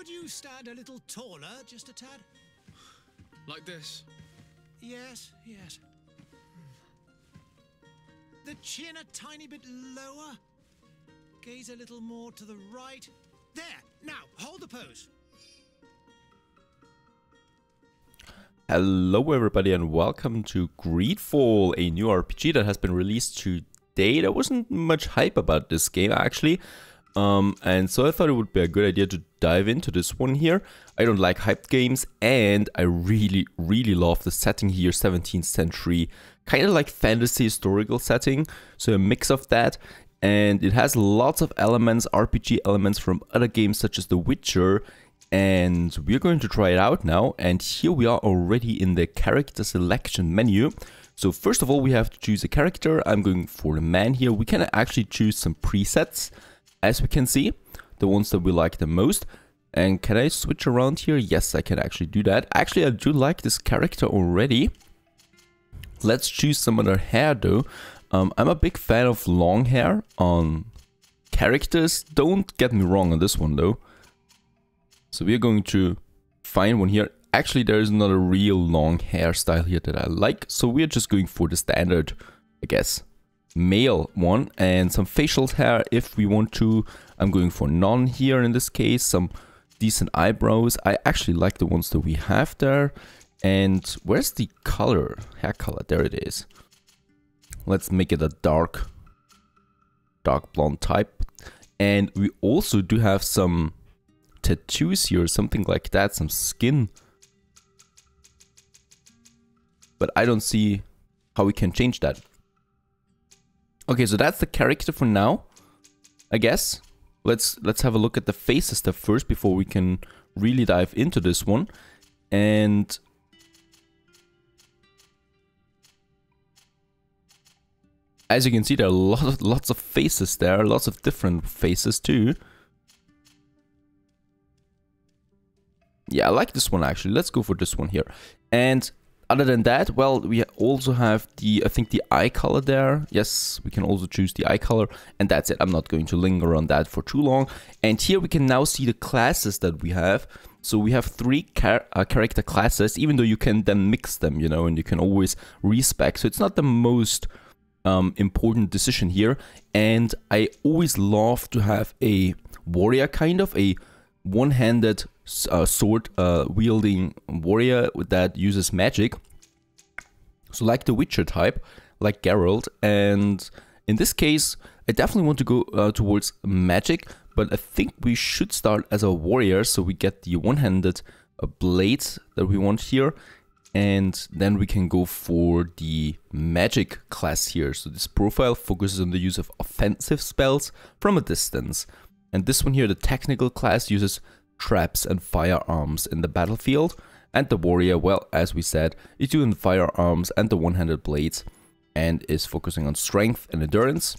Could you stand a little taller, just a tad? Like this. Yes, yes. The chin a tiny bit lower. Gaze a little more to the right. There. Now, hold the pose. Hello everybody and welcome to Greedfall, a new RPG that has been released today. There wasn't much hype about this game actually. Um, and so I thought it would be a good idea to dive into this one here. I don't like hyped games and I really, really love the setting here, 17th century, kind of like fantasy historical setting. So a mix of that and it has lots of elements, RPG elements from other games such as The Witcher and we're going to try it out now and here we are already in the character selection menu so first of all we have to choose a character i'm going for the man here we can actually choose some presets as we can see the ones that we like the most. And can i switch around here? Yes i can actually do that. Actually i do like this character already. Let's choose some other hair though. Um, i'm a big fan of long hair on characters. Don't get me wrong on this one though. So we're going to find one here. Actually, there is not a real long hairstyle here that I like. So we're just going for the standard, I guess, male one. And some facial hair if we want to. I'm going for none here in this case. Some decent eyebrows. I actually like the ones that we have there. And where's the color? Hair color. There it is. Let's make it a dark, dark blonde type. And we also do have some tattoos here, something like that, some skin. But I don't see how we can change that. Okay, so that's the character for now, I guess. Let's let's have a look at the faces stuff first before we can really dive into this one. And as you can see, there are lots of, lots of faces there, lots of different faces too. Yeah, I like this one actually. Let's go for this one here. And other than that, well, we also have the, I think the eye color there. Yes, we can also choose the eye color and that's it. I'm not going to linger on that for too long. And here we can now see the classes that we have. So we have three char uh, character classes, even though you can then mix them, you know, and you can always respec. So it's not the most um, important decision here. And I always love to have a warrior kind of, a one-handed uh, sword uh, wielding warrior that uses magic. So like the Witcher type, like Geralt. And in this case, I definitely want to go uh, towards magic, but I think we should start as a warrior so we get the one-handed uh, blades that we want here. And then we can go for the magic class here. So this profile focuses on the use of offensive spells from a distance. And this one here, the technical class, uses traps, and firearms in the battlefield. And the warrior, well, as we said, is using firearms and the one-handed blades and is focusing on strength and endurance.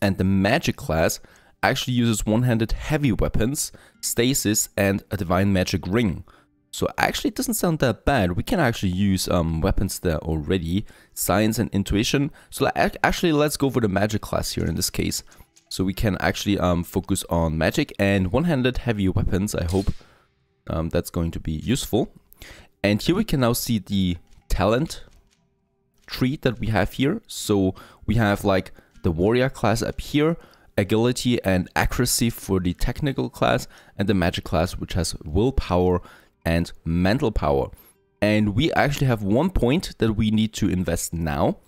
And the magic class actually uses one-handed heavy weapons, stasis, and a divine magic ring. So actually it doesn't sound that bad. We can actually use um, weapons there already, science and intuition. So actually let's go for the magic class here in this case. So we can actually um, focus on magic and one-handed heavy weapons. I hope um, that's going to be useful. And here we can now see the talent tree that we have here. So we have like the warrior class up here, agility and accuracy for the technical class, and the magic class which has willpower and mental power. And we actually have one point that we need to invest now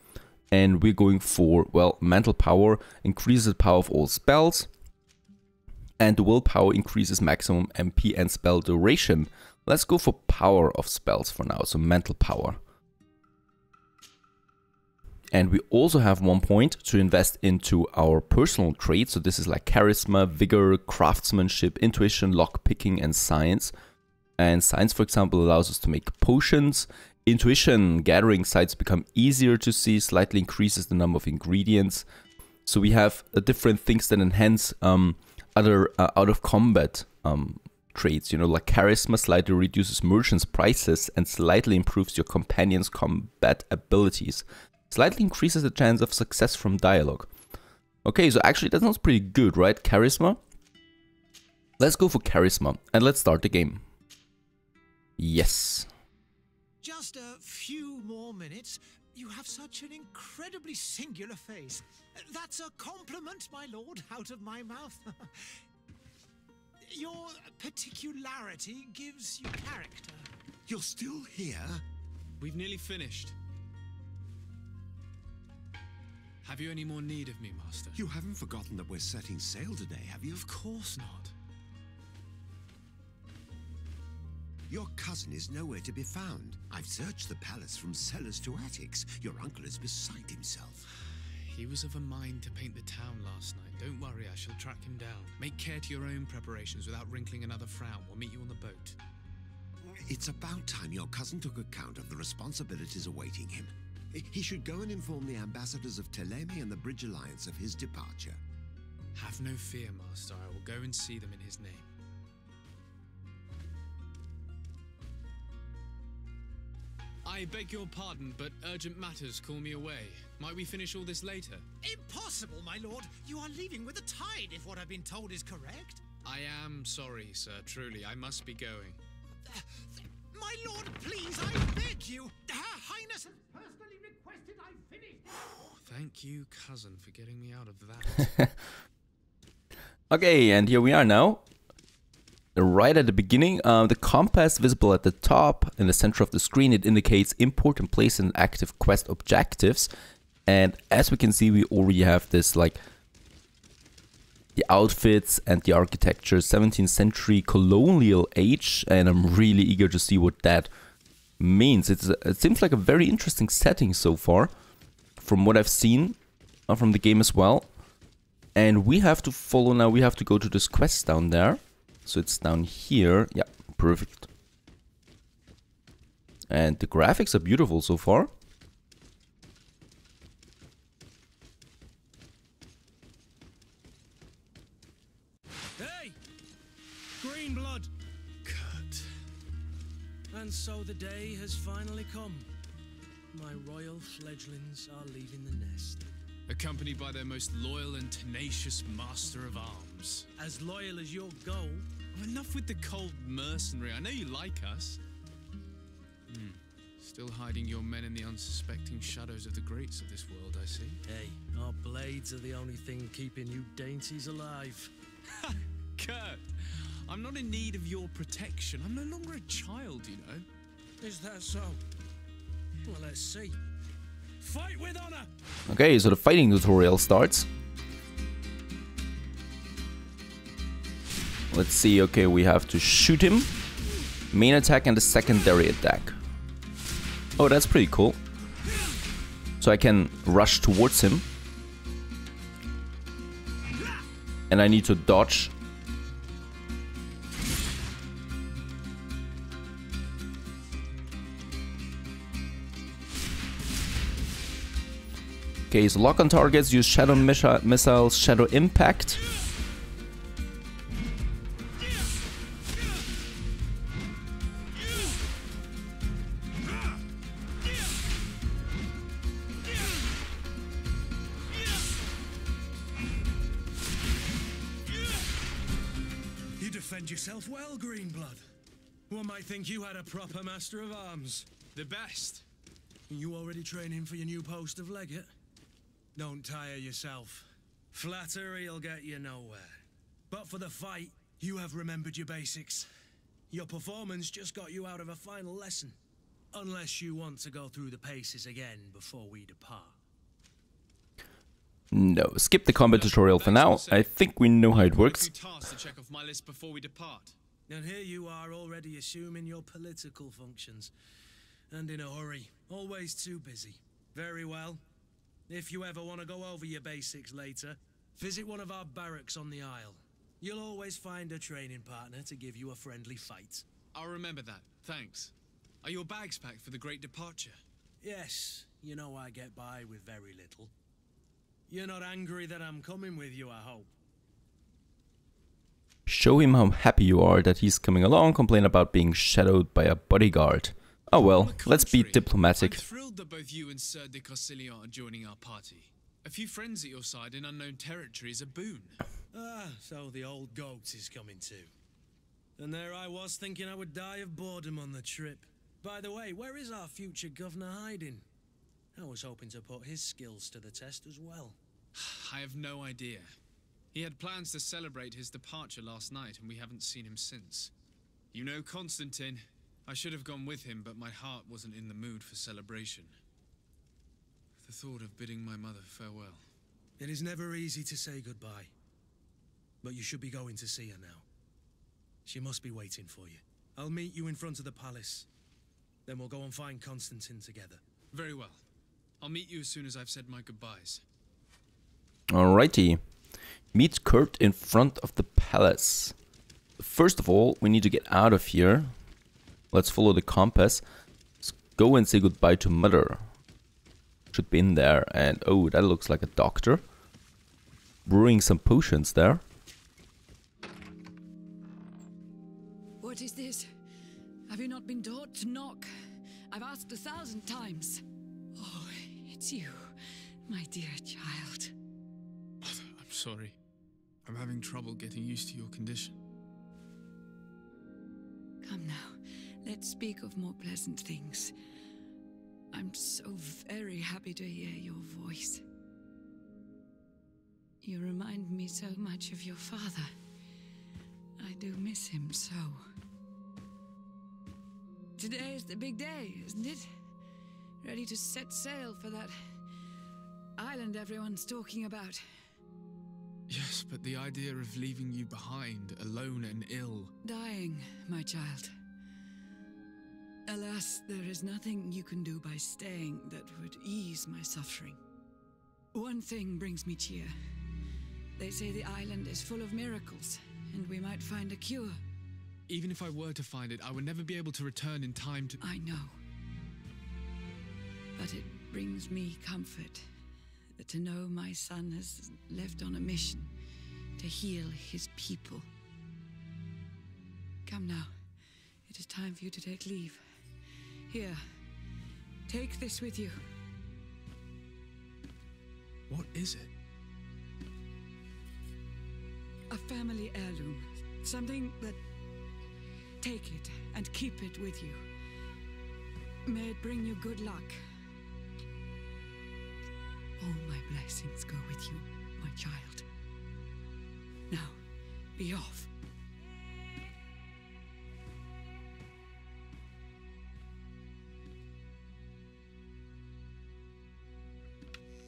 and we're going for, well, mental power increases the power of all spells, and the willpower increases maximum MP and spell duration. Let's go for power of spells for now, so mental power. And we also have one point to invest into our personal traits. So this is like charisma, vigor, craftsmanship, intuition, lockpicking, and science. And science, for example, allows us to make potions, Intuition gathering sites become easier to see, slightly increases the number of ingredients. So we have uh, different things that enhance um, other uh, out of combat um, traits. You know, like charisma slightly reduces merchants' prices and slightly improves your companion's combat abilities. Slightly increases the chance of success from dialogue. Okay, so actually that sounds pretty good, right? Charisma. Let's go for charisma and let's start the game. Yes. Just a few more minutes. You have such an incredibly singular face. That's a compliment, my lord, out of my mouth. Your particularity gives you character. You're still here? We've nearly finished. Have you any more need of me, Master? You haven't forgotten that we're setting sail today, have you? Of course not. Your cousin is nowhere to be found. I've searched the palace from cellars to attics. Your uncle is beside himself. He was of a mind to paint the town last night. Don't worry, I shall track him down. Make care to your own preparations without wrinkling another frown. We'll meet you on the boat. It's about time your cousin took account of the responsibilities awaiting him. He should go and inform the ambassadors of Thélème and the Bridge Alliance of his departure. Have no fear, Master. I will go and see them in his name. I beg your pardon, but urgent matters call me away. Might we finish all this later? Impossible, my lord. You are leaving with the tide, if what I've been told is correct. I am sorry, sir. Truly, I must be going. My lord, please, I beg you. Her Highness has personally requested I finish. Thank you, cousin, for getting me out of that. okay, and here we are now right at the beginning, uh, the compass visible at the top in the center of the screen, it indicates important place and active quest objectives. And as we can see, we already have this like the outfits and the architecture, 17th century colonial age, and I'm really eager to see what that means. It's it seems like a very interesting setting so far, from what I've seen uh, from the game as well. And we have to follow now. We have to go to this quest down there. So it's down here. Yeah, perfect. And the graphics are beautiful so far. Hey! Greenblood! Kurt. And so the day has finally come. My royal fledglings are leaving the nest. Accompanied by their most loyal and tenacious master of arms. As loyal as your gold, enough with the cold mercenary. I know you like us. Hmm. Still hiding your men in the unsuspecting shadows of the greats of this world, I see. Hey, our blades are the only thing keeping you dainties alive. Kurt, I'm not in need of your protection. I'm no longer a child, you know. Is that so? Well, let's see. Fight with honor! Okay, so the fighting tutorial starts. Let's see, okay, we have to shoot him. Main attack and the secondary attack. Oh, that's pretty cool. So I can rush towards him. And I need to dodge. Okay, so lock on targets, use shadow missiles, shadow impact. One might think you had a proper master of arms. The best. You already training for your new post of legate? Don't tire yourself. Flattery'll get you nowhere. But for the fight, you have remembered your basics. Your performance just got you out of a final lesson. Unless you want to go through the paces again before we depart. No, skip the combat tutorial for now. I think we know how it works. To check off my list before we depart. And here you are already assuming your political functions. And in a hurry. Always too busy. Very well. If you ever want to go over your basics later, visit one of our barracks on the Isle. You'll always find a training partner to give you a friendly fight. I'll remember that. Thanks. Are your bags packed for the great departure? Yes. You know I get by with very little. You're not angry that I'm coming with you, I hope. Show him how happy you are that he's coming along, complain about being shadowed by a bodyguard. Oh well, let's be diplomatic. I'm thrilled that both you and Sir de Courcillon are joining our party. A few friends at your side in unknown territory is a boon. Ah, so the old goat is coming too. And there I was thinking I would die of boredom on the trip. By the way, where is our future governor hiding? I was hoping to put his skills to the test as well. I have no idea. He had plans to celebrate his departure last night, and we haven't seen him since. You know Constantine. I should have gone with him, but my heart wasn't in the mood for celebration. The thought of bidding my mother farewell. It is never easy to say goodbye. But you should be going to see her now. She must be waiting for you. I'll meet you in front of the palace. Then we'll go and find Constantine together. Very well. I'll meet you as soon as I've said my goodbyes. Alrighty. Meet Kurt in front of the palace. First of all, we need to get out of here. Let's follow the compass. Let's go and say goodbye to Mother. Should be in there. And oh, that looks like a doctor. Brewing some potions there. What is this? Have you not been taught to knock? I've asked a thousand times. Oh, it's you, my dear child. Sorry. I'm having trouble getting used to your condition. Come now, let's speak of more pleasant things. I'm so very happy to hear your voice. You remind me so much of your father. I do miss him so. Today is the big day, isn't it? Ready to set sail for that island everyone's talking about. Yes, but the idea of leaving you behind, alone and ill. Dying, my child. Alas, there is nothing you can do by staying that would ease my suffering. One thing brings me cheer. They say the island is full of miracles, and we might find a cure. Even if I were to find it, I would never be able to return in time to. I know. But it brings me comfort to know my son has left on a mission to heal his people. Come now. It is time for you to take leave. Here, take this with you. What is it? A family heirloom. Something that. Take it and keep it with you. May it bring you good luck. All my blessings go with you, my child. Now, be off.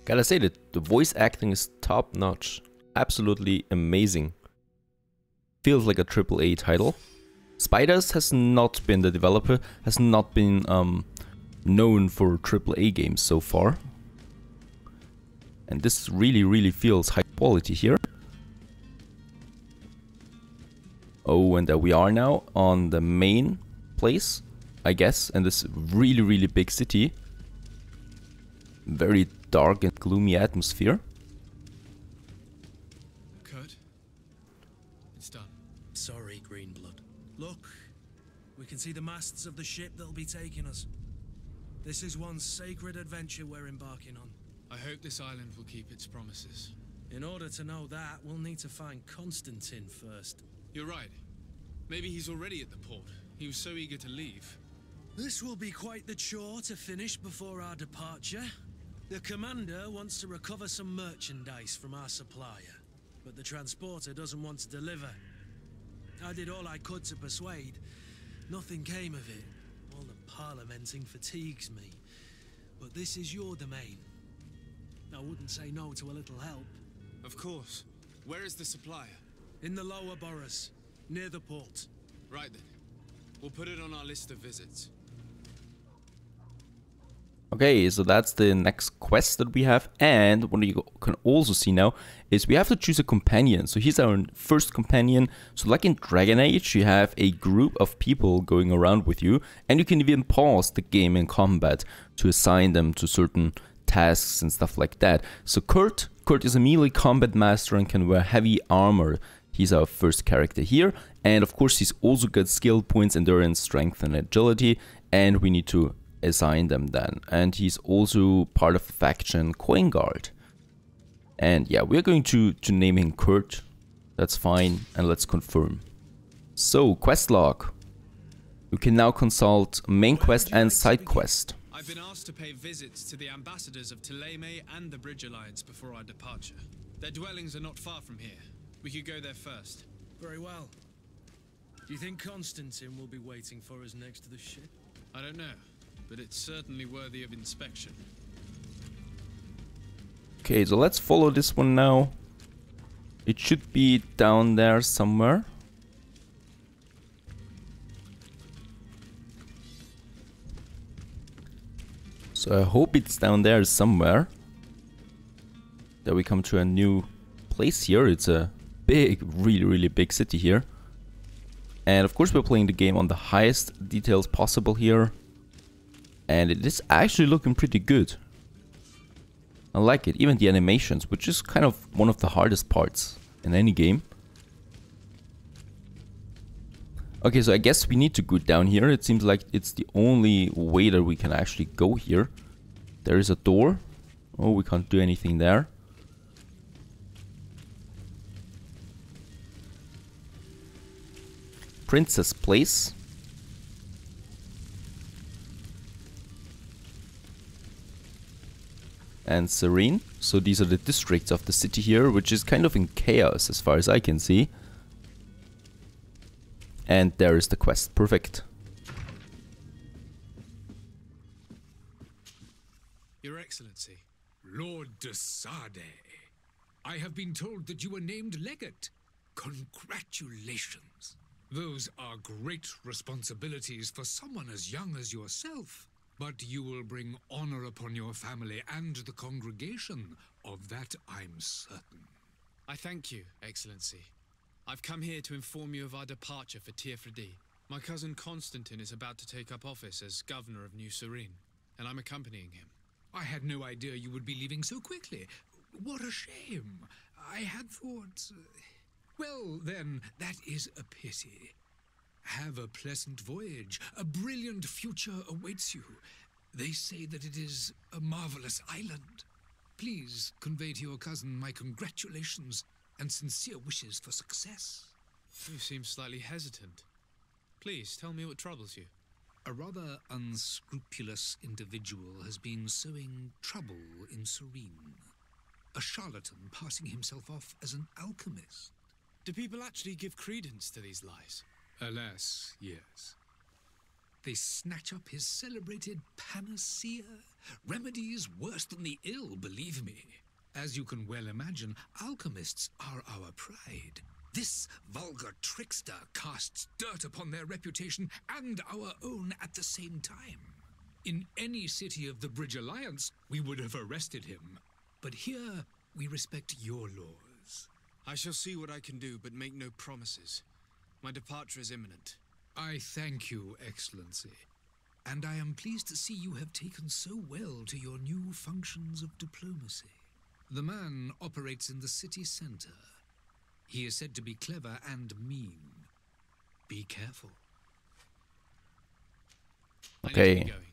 Gotta say that the voice acting is top notch. Absolutely amazing. Feels like a AAA title. Spiders has not been the developer, has not been um, known for AAA games so far. And this really, really feels high quality here. Oh, and there we are now on the main place, I guess, in this really, really big city. Very dark and gloomy atmosphere. Kurt? It's done. Sorry, Greenblood. Look, we can see the masts of the ship that'll be taking us. This is one sacred adventure we're embarking on. I hope this island will keep its promises. In order to know that, we'll need to find Constantine first. You're right. Maybe he's already at the port. He was so eager to leave. This will be quite the chore to finish before our departure. The commander wants to recover some merchandise from our supplier, but the transporter doesn't want to deliver. I did all I could to persuade. Nothing came of it. All the parliamenting fatigues me. But this is your domain. I wouldn't say no to a little help. Of course. Where is the supplier? In the lower boroughs, near the port. Right then. We'll put it on our list of visits. Okay, so that's the next quest that we have. And what you can also see now is we have to choose a companion. So here's our first companion. So like in Dragon Age, you have a group of people going around with you. And you can even pause the game in combat to assign them to certain tasks and stuff like that. So Kurt, Kurt is a melee combat master and can wear heavy armor. He's our first character here. And of course, he's also got skill points, endurance, strength, and agility. And we need to assign them then. And he's also part of the faction Coin Guard. And yeah, we're going to, to name him Kurt That's fine, and let's confirm. So, quest log. You can now consult main quest and side quest. I've been asked to pay visits to the ambassadors of Thélème and the Bridge Alliance before our departure. Their dwellings are not far from here. We could go there first. Very well. Do you think Constantine will be waiting for us next to the ship? I don't know, but it's certainly worthy of inspection. Okay, so let's follow this one now. It should be down there somewhere. So I hope it's down there somewhere. That we come to a new place here. It's a big, really, really big city here. And of course we're playing the game on the highest details possible here. And it is actually looking pretty good. I like it, even the animations, which is kind of one of the hardest parts in any game. Okay, so I guess we need to go down here. It seems like it's the only way that we can actually go here. There is a door. Oh, we can't do anything there. Princess Place. and Serene. So these are the districts of the city here, which is kind of in chaos as far as I can see. And there is the quest. Perfect. Your Excellency, Lord de Sardet, I have been told that you were named legate. Congratulations. Those are great responsibilities for someone as young as yourself. But you will bring honor upon your family and the congregation. Of that I'm certain. I thank you, Excellency. I've come here to inform you of our departure for Teer Fradee. My cousin Constantine is about to take up office as governor of New Serene, and I'm accompanying him. I had no idea you would be leaving so quickly. What a shame. I had thought. uh, Well, then, that is a pity. Have a pleasant voyage. A brilliant future awaits you. They say that it is a marvelous island. Please convey to your cousin my congratulations and sincere wishes for success. You seem slightly hesitant. Please tell me what troubles you. A rather unscrupulous individual has been sowing trouble in Serene. A charlatan passing himself off as an alchemist. Do people actually give credence to these lies? Alas, yes. They snatch up his celebrated panacea, remedies worse than the ill, believe me. As you can well imagine, alchemists are our pride. This vulgar trickster casts dirt upon their reputation and our own at the same time. In any city of the Bridge Alliance, we would have arrested him. But here, we respect your laws. I shall see what I can do, but make no promises. My departure is imminent. I thank you, Excellency. And I am pleased to see you have taken so well to your new functions of diplomacy. The man operates in the city center. He is said to be clever and mean. Be careful. I need to Okay. be going.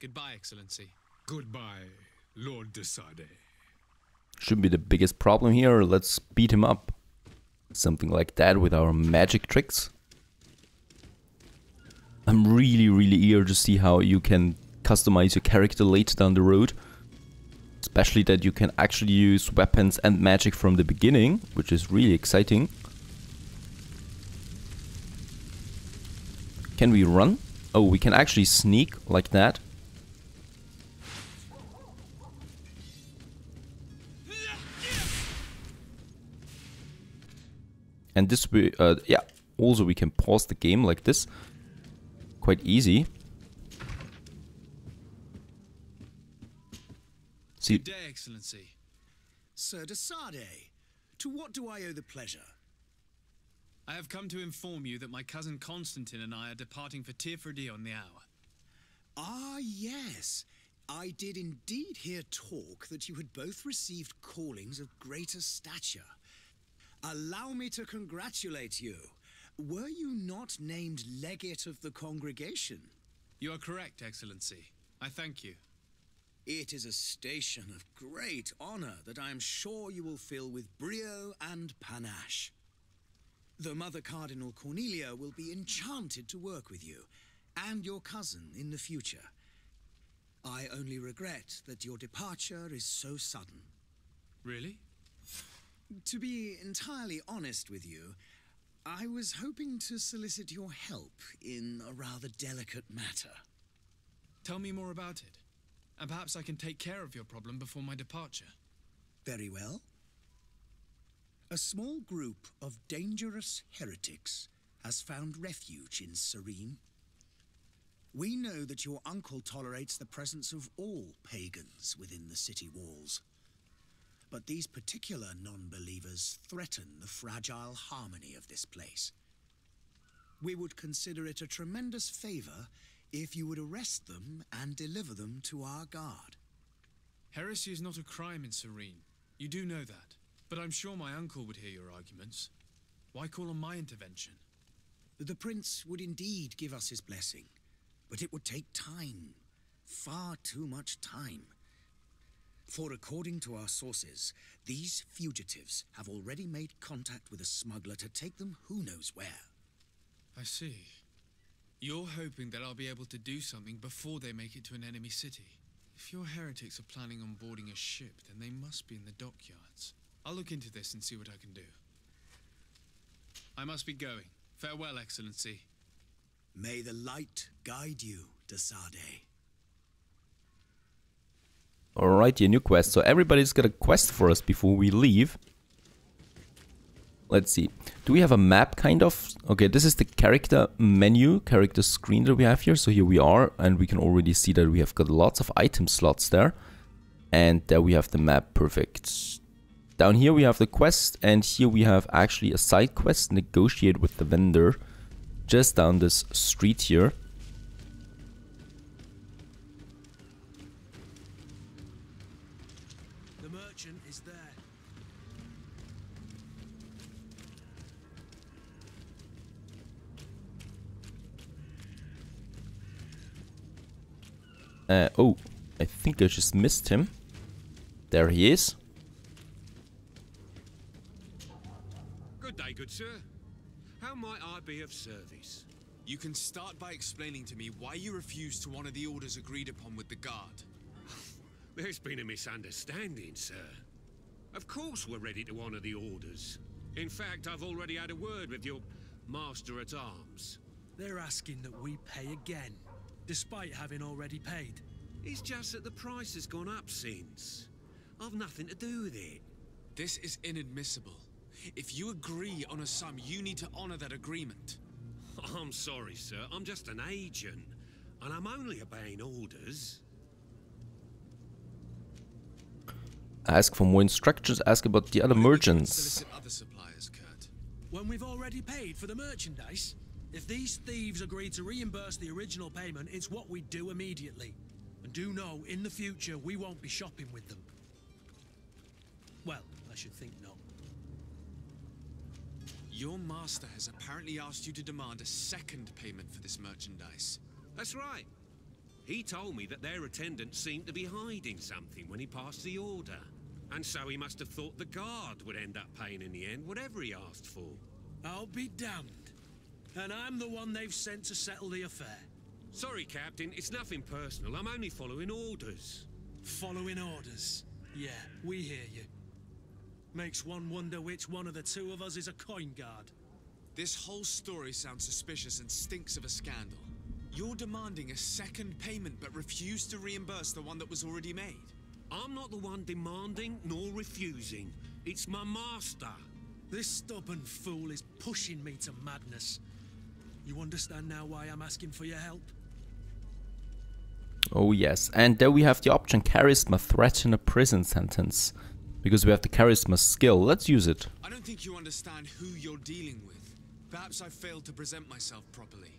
Goodbye, Excellency. Goodbye, Lord de Shouldn't be the biggest problem here. Let's beat him up. Something like that with our magic tricks. I'm really, really eager to see how you can customize your character later down the road. Especially that you can actually use weapons and magic from the beginning, which is really exciting. Can we run? Oh, we can actually sneak like that. And this way, uh, yeah, also we can pause the game like this. Quite easy. See, Good day, Excellency. Sir de Sardet, to what do I owe the pleasure? I have come to inform you that my cousin Constantine and I are departing for Teer Fradee on the hour. Ah, yes. I did indeed hear talk that you had both received callings of greater stature. Allow me to congratulate you. Were you not named legate of the congregation? You are correct, Excellency. I thank you. It is a station of great honor that I am sure you will fill with brio and panache. The Mother Cardinal Cornelia will be enchanted to work with you and your cousin in the future. I only regret that your departure is so sudden. Really? To be entirely honest with you, I was hoping to solicit your help in a rather delicate matter. Tell me more about it. And perhaps I can take care of your problem before my departure. Very well. A small group of dangerous heretics has found refuge in Serene. We know that your uncle tolerates the presence of all pagans within the city walls. But these particular non-believers threaten the fragile harmony of this place. We would consider it a tremendous favor if you would arrest them and deliver them to our guard. Heresy is not a crime in Serene. You do know that. But I'm sure my uncle would hear your arguments. Why call on my intervention? The prince would indeed give us his blessing, but it would take time. Far too much time. For according to our sources, these fugitives have already made contact with a smuggler to take them who knows where. I see. You're hoping that I'll be able to do something before they make it to an enemy city. If your heretics are planning on boarding a ship, then they must be in the dockyards. I'll look into this and see what I can do. I must be going. Farewell, Excellency. May the light guide you, de Sardet. Alrighty, a new quest. So everybody's got a quest for us before we leave. Let's see. Do we have a map, kind of? Okay, this is the character menu, character screen that we have here. So here we are, and we can already see that we have got lots of item slots there. And there we have the map, perfect. Down here we have the quest, and here we have actually a side quest, negotiate with the vendor. Just down this street here. Uh, oh, I think I just missed him. There he is. Good day, good sir. How might I be of service? You can start by explaining to me why you refused to honor the orders agreed upon with the guard. There's been a misunderstanding, sir. Of course we're ready to honor the orders. In fact, I've already had a word with your master at arms. They're asking that we pay again, despite having already paid. It's just that the price has gone up since. I've nothing to do with it. This is inadmissible. If you agree on a sum, you need to honor that agreement. I'm sorry, sir. I'm just an agent. And I'm only obeying orders. Ask for more instructions, ask about the other Maybe we can merchants. Other suppliers, Kurt. When we've already paid for the merchandise? If these thieves agree to reimburse the original payment, it's what we do immediately. And do know, in the future, we won't be shopping with them. Well, I should think not. Your master has apparently asked you to demand a second payment for this merchandise. That's right. He told me that their attendant seemed to be hiding something when he passed the order. And so he must have thought the guard would end up paying in the end, whatever he asked for. I'll be damned. And I'm the one they've sent to settle the affair. Sorry, Captain, it's nothing personal. I'm only following orders. Following orders. Yeah, we hear you. Makes one wonder which one of the two of us is a coin guard. This whole story sounds suspicious and stinks of a scandal. You're demanding a second payment but refuse to reimburse the one that was already made. I'm not the one demanding nor refusing. It's my master. This stubborn fool is pushing me to madness. You understand now why I'm asking for your help? Oh yes, and there we have the option Charisma threaten a prison sentence. Because we have the Charisma skill, let's use it. I don't think you understand who you're dealing with. Perhaps I failed to present myself properly.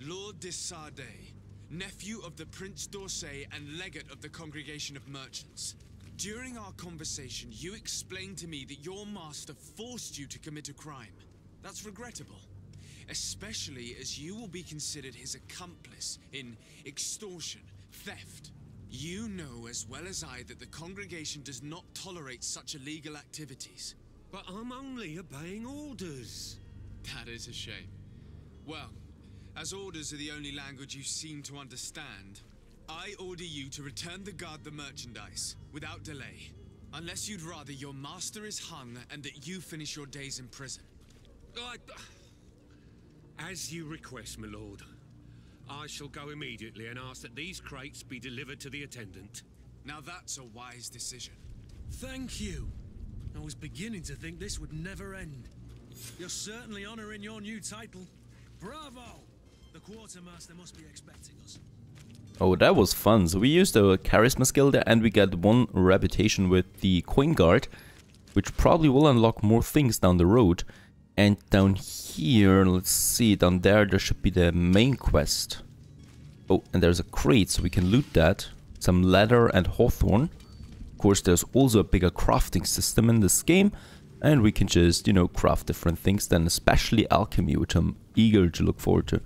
Lord de Sardet, nephew of the Prince d'Orsay and legate of the Congregation of Merchants. During our conversation, you explained to me that your master forced you to commit a crime. That's regrettable. Especially as you will be considered his accomplice in extortion, theft. You know as well as I that the congregation does not tolerate such illegal activities. But I'm only obeying orders. That is a shame. Well, as orders are the only language you seem to understand, I order you to return the guard the merchandise, without delay. Unless you'd rather your master is hung and that you finish your days in prison. I... As you request, my lord. I shall go immediately and ask that these crates be delivered to the attendant. Now that's a wise decision. Thank you. I was beginning to think this would never end. You're certainly honoring your new title. Bravo! The quartermaster must be expecting us. Oh, that was fun. So we used our charisma skill there and we got one reputation with the coin guard, which probably will unlock more things down the road. And down here, let's see, down there, there should be the main quest. Oh, and there's a crate, so we can loot that. Some leather and hawthorn. Of course, there's also a bigger crafting system in this game. And we can just, you know, craft different things then, especially alchemy, which I'm eager to look forward to.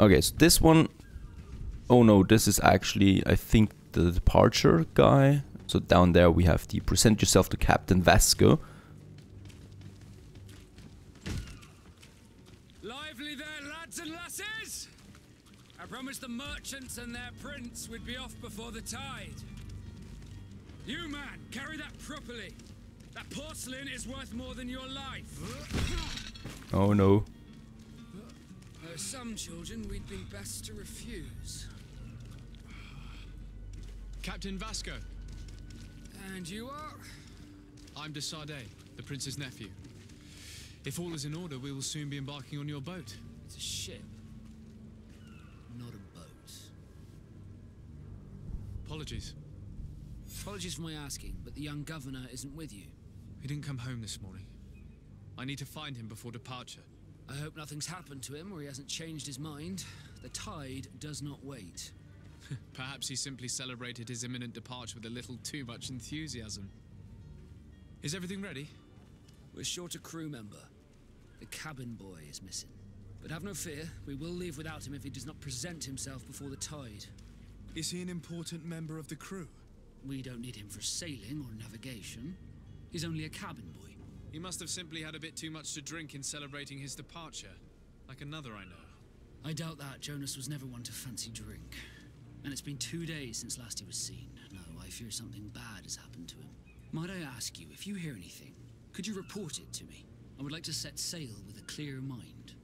Okay, so this one... Oh no, this is actually, I think, the departure guy. So down there we have the present yourself to Captain Vasco. I promised the merchants and their prince we'd be off before the tide. You, man, carry that properly. That porcelain is worth more than your life. Oh no. There are some children we'd be best to refuse. Captain Vasco, And you are? I'm de Sardet, the prince's nephew. If all is in order, we will soon be embarking on your boat. It's a ship, not a boat. Apologies. Apologies for my asking, but the young governor isn't with you. He didn't come home this morning. I need to find him before departure. I hope nothing's happened to him or he hasn't changed his mind. The tide does not wait. Perhaps he simply celebrated his imminent departure with a little too much enthusiasm. Is everything ready? We're short a crew member. The cabin boy is missing. But have no fear, we will leave without him if he does not present himself before the tide. Is he an important member of the crew? We don't need him for sailing or navigation. He's only a cabin boy. He must have simply had a bit too much to drink in celebrating his departure. Like another I know. I doubt that. Jonas was never one to fancy drink. And it's been two days since last he was seen. No, I fear something bad has happened to him. Might I ask you, if you hear anything, could you report it to me? I would like to set sail with a clear mind.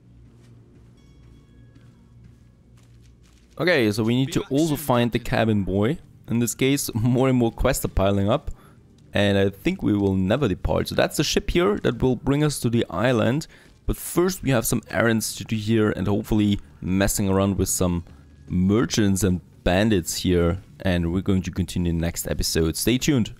Okay, so we need to also find the cabin boy. In this case, more and more quests are piling up. And I think we will never depart. So that's the ship here that will bring us to the island. But first we have some errands to do here and hopefully messing around with some merchants and bandits here. And we're going to continue next episode. Stay tuned.